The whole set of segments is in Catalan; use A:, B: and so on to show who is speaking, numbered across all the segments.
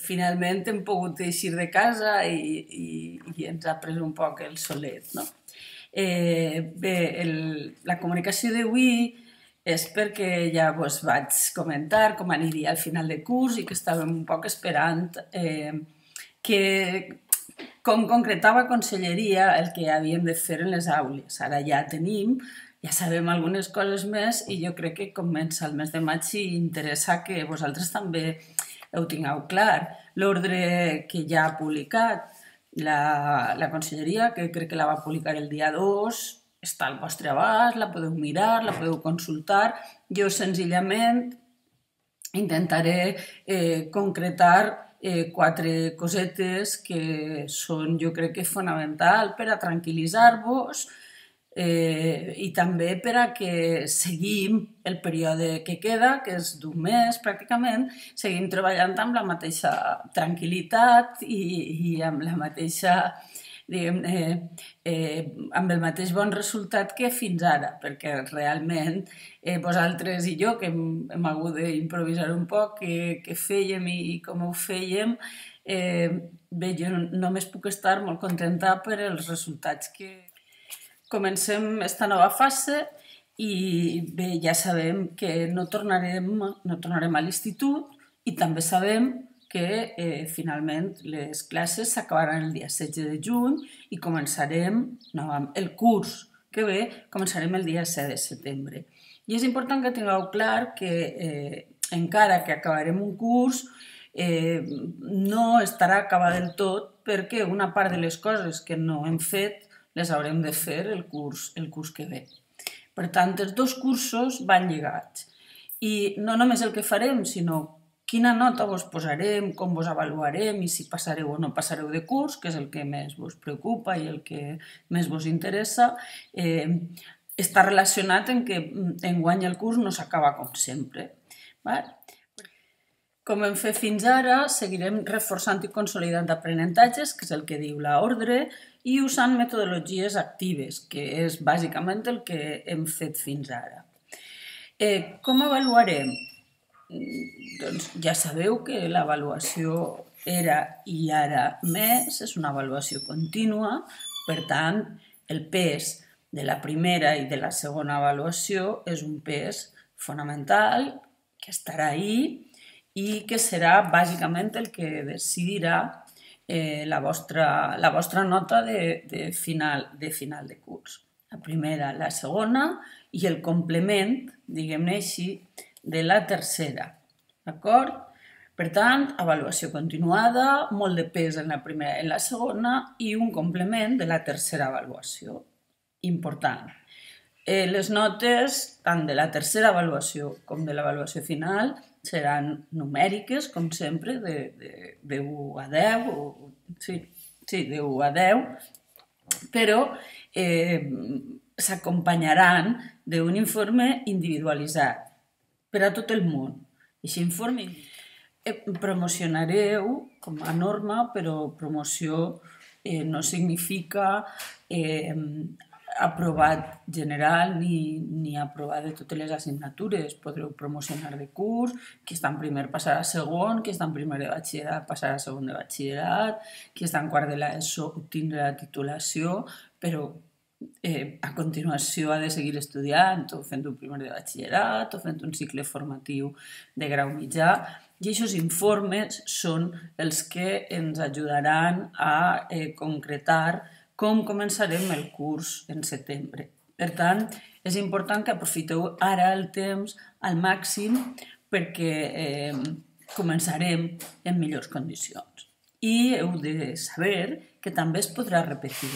A: finalment hem pogut eixir de casa i, i, i ens ha pres un poc el solet, no? Eh, bé, el, la comunicació d'avui és perquè ja vos vaig comentar com aniria al final de curs i que estàvem un poc esperant eh, que com concretava Conselleria el que havíem de fer en les aules. Ara ja tenim, ja sabem algunes coses més i jo crec que comença el mes de maig i interessa que vosaltres també ho tingueu clar. L'ordre que ja ha publicat la, la Conselleria, que crec que la va publicar el dia 2, està al vostre abast, la podeu mirar, la podeu consultar. Jo senzillament intentaré eh, concretar eh, quatre cosetes que són, jo crec que fonamental per a tranquil·litzar-vos, eh, i també per a que seguim el període que queda, que és d'un mes pràcticament, seguim treballant amb la mateixa tranquil·litat i, i amb la mateixa diguem, eh, eh, amb el mateix bon resultat que fins ara, perquè realment eh, vosaltres i jo, que hem, hem hagut d'improvisar un poc què, què fèiem i, i com ho fèiem, eh, bé, jo només puc estar molt contenta per els resultats que, comencem esta nova fase i bé, ja sabem que no tornarem, no tornarem a l'institut i també sabem que eh, finalment les classes s'acabaran el dia 16 de juny i començarem no, el curs que ve, començarem el dia 7 de setembre. I és important que tingueu clar que eh, encara que acabarem un curs, eh, no estarà acabat del tot perquè una part de les coses que no hem fet les haurem de fer el curs, el curs que ve. Per tant, els dos cursos van lligats. I no només el que farem, sinó quina nota vos posarem, com vos avaluarem i si passareu o no passareu de curs, que és el que més vos preocupa i el que més vos interessa, eh, està relacionat en que mm, en guany el curs no s'acaba com sempre. Val? Com hem fet fins ara, seguirem reforçant i consolidant aprenentatges, que és el que diu l'ordre, i usant metodologies actives, que és bàsicament el que hem fet fins ara. Eh, com avaluarem? Doncs ja sabeu que l'avaluació era i ara més, és una avaluació contínua, per tant, el pes de la primera i de la segona avaluació és un pes fonamental que estarà ahí i que serà bàsicament el que decidirà eh, la, vostra, la vostra nota de, de, final, de final de curs. La primera, la segona i el complement, diguem-ne així, de la tercera. D'acord? Per tant, avaluació continuada, molt de pes en la primera i en la segona i un complement de la tercera avaluació. Important. Eh, les notes, tant de la tercera avaluació com de l'avaluació final, seran numèriques, com sempre, de, de, de 1 a 10, o, sí, sí, de 1 a 10, però eh, s'acompanyaran d'un informe individualitzat per a tot el món. I aquest informe eh, promocionareu com a norma, però promoció eh, no significa eh, aprovat general ni, ni aprovat de totes les assignatures. Podreu promocionar de curs, qui està en primer passarà a segon, qui està en primer de batxillerat passarà a segon de batxillerat, qui està en quart de l'ESO obtindrà la titulació, però eh, a continuació ha de seguir estudiant o fent un primer de batxillerat o fent un cicle formatiu de grau mitjà i aquests informes són els que ens ajudaran a eh, concretar com començarem el curs en setembre. Per tant, és important que aprofiteu ara el temps al màxim perquè eh, començarem en millors condicions. I heu de saber que també es podrà repetir.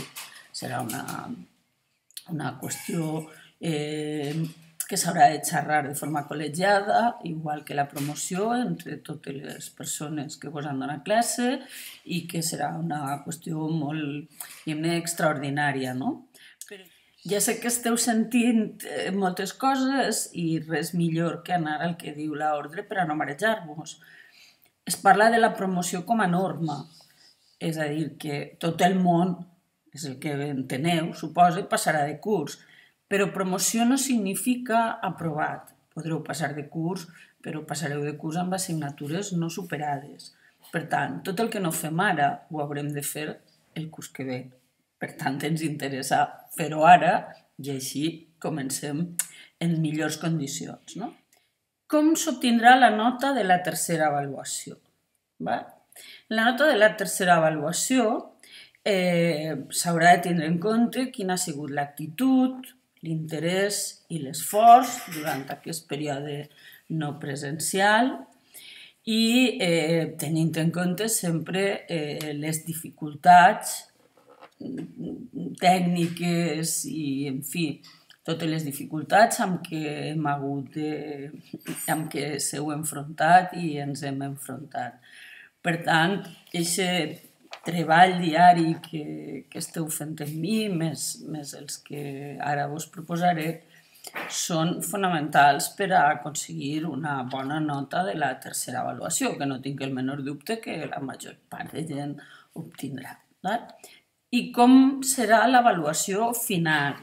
A: Serà una, una qüestió eh, que s'haurà de xerrar de forma col·legiada, igual que la promoció entre totes les persones que vos han donat classe i que serà una qüestió molt, extraordinària, no? Però ja sé que esteu sentint eh, moltes coses i res millor que anar al que diu l'ordre per a no marejar-vos. Es parla de la promoció com a norma, és a dir, que tot el món, és el que enteneu, suposa, passarà de curs, però promoció no significa aprovat. Podreu passar de curs, però passareu de curs amb assignatures no superades. Per tant, tot el que no fem ara ho haurem de fer el curs que ve. Per tant, ens interessa fer-ho ara i així comencem en millors condicions. No? Com s'obtindrà la nota de la tercera avaluació? Va? La nota de la tercera avaluació eh, s'haurà de tindre en compte quina ha sigut l'actitud, l'interès i l'esforç durant aquest període no presencial i eh, tenint en compte sempre eh, les dificultats tècniques i, en fi, totes les dificultats amb què hem hagut de, amb què s'heu enfrontat i ens hem enfrontat. Per tant, aquest treball diari que, que esteu fent amb mi, més, més els que ara vos proposaré, són fonamentals per a aconseguir una bona nota de la tercera avaluació, que no tinc el menor dubte que la major part de gent obtindrà. Val? I com serà l'avaluació final?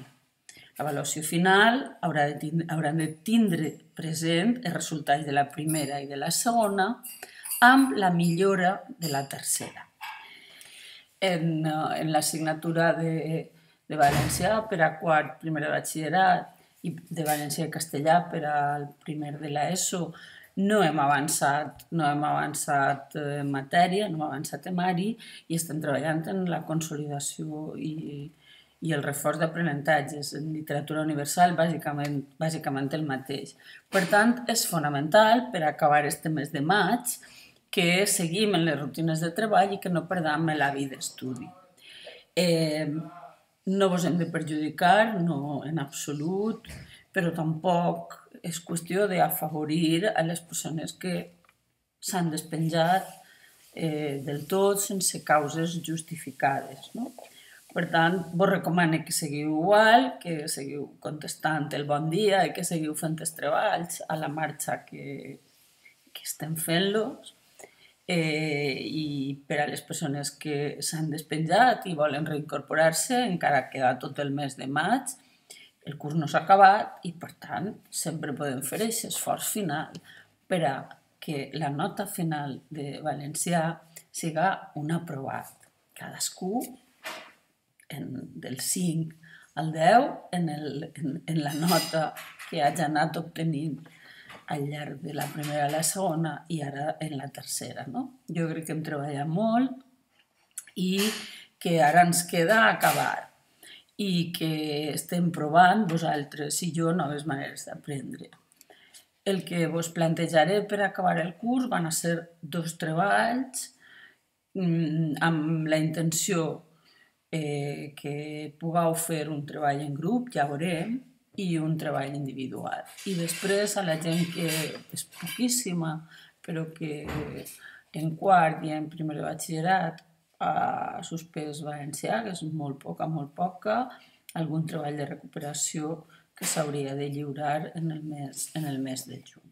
A: L'avaluació final haurà de tindre, hauran de tindre present els resultats de la primera i de la segona amb la millora de la tercera en, eh, en l'assignatura de, de valencià per a quart primer de batxillerat i de valencià i castellà per al primer de l'ESO no hem avançat, no hem avançat en matèria, no hem avançat temari i estem treballant en la consolidació i, i el reforç d'aprenentatges. En literatura universal, bàsicament, bàsicament el mateix. Per tant, és fonamental per acabar este mes de maig que seguim en les rutines de treball i que no perdam l'hàbit d'estudi. Eh, no vos hem de perjudicar, no en absolut, però tampoc és qüestió d'afavorir a les persones que s'han despenjat eh, del tot sense causes justificades. No? Per tant, vos recomano que seguiu igual, que seguiu contestant el bon dia i que seguiu fent els treballs a la marxa que, que estem fent-los eh, i per a les persones que s'han despenjat i volen reincorporar-se, encara queda tot el mes de maig, el curs no s'ha acabat i, per tant, sempre podem fer aquest esforç final per a que la nota final de valencià siga un aprovat. Cadascú en, del 5 al 10 en, el, en, en la nota que hagi anat obtenint al llarg de la primera a la segona i ara en la tercera. No? Jo crec que hem treballat molt i que ara ens queda acabar i que estem provant vosaltres i jo noves maneres d'aprendre. El que vos plantejaré per acabar el curs van a ser dos treballs mmm, amb la intenció eh, que pugueu fer un treball en grup, ja veurem, i un treball individual. I després a la gent que és poquíssima, però que en quart i en primer de batxillerat ha suspès valencià, que és molt poca, molt poca, algun treball de recuperació que s'hauria de lliurar en el mes, en el mes de juny.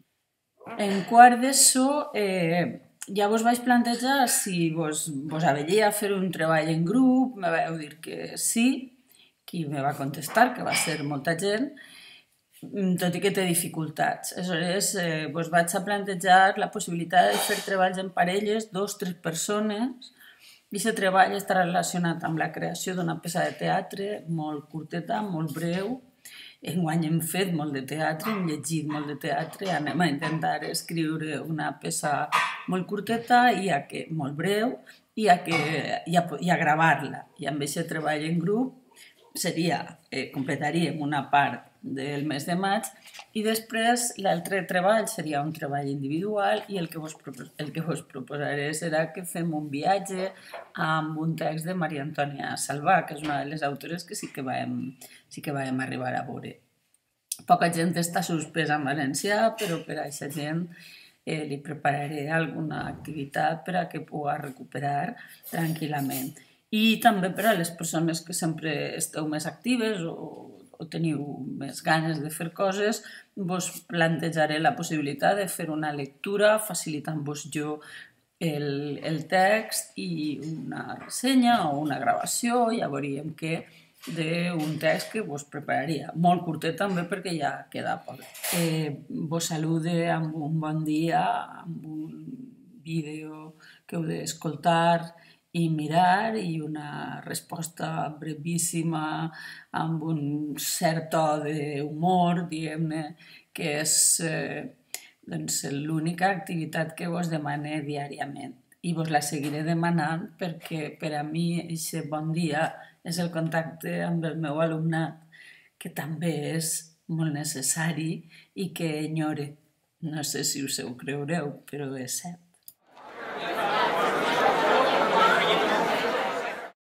A: En quart d'ESO eh, ja vos vaig plantejar si vos, vos avelia fer un treball en grup, me vau dir que sí, qui me va contestar, que va ser molta gent, mm, tot i que té dificultats. Aleshores, eh, vos vaig a plantejar la possibilitat de fer treballs en parelles, dos, tres persones, i aquest treball està relacionat amb la creació d'una peça de teatre molt curteta, molt breu. Enguany hem fet molt de teatre, hem llegit molt de teatre, anem a intentar escriure una peça molt curteta i a que, molt breu i a, que, i a, i a gravar-la. I amb aquest treball en grup seria, eh, completaríem una part del mes de maig i després l'altre treball seria un treball individual i el que, vos, el que vos proposaré serà que fem un viatge amb un text de Maria Antònia Salvà, que és una de les autores que sí que vam, sí que vam arribar a veure. Poca gent està suspesa en valencià, però per a aquesta gent eh, li prepararé alguna activitat per a que pugui recuperar tranquil·lament i també per a les persones que sempre esteu més actives o, o teniu més ganes de fer coses, vos plantejaré la possibilitat de fer una lectura facilitant-vos jo el, el text i una ressenya o una gravació, ja veuríem que d'un text que vos prepararia. Molt curtet també perquè ja queda poc. Eh, vos salude amb un bon dia, amb un vídeo que heu d'escoltar i mirar i una resposta brevíssima amb un cert to d'humor, diguem-ne, que és eh, doncs, l'única activitat que vos demane diàriament. I vos la seguiré demanant perquè per a mi aquest bon dia és el contacte amb el meu alumnat, que també és molt necessari i que enyore. No sé si us ho creureu, però és cert.